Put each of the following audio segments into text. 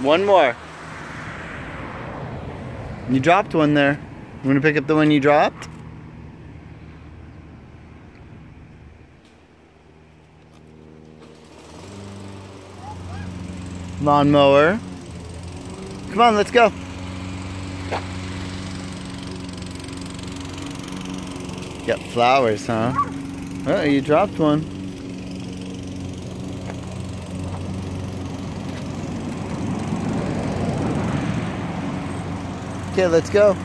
One more. You dropped one there. You want to pick up the one you dropped? Lawnmower. Come on, let's go. Got flowers, huh? Oh, you dropped one. Okay, let's go.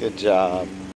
Good job.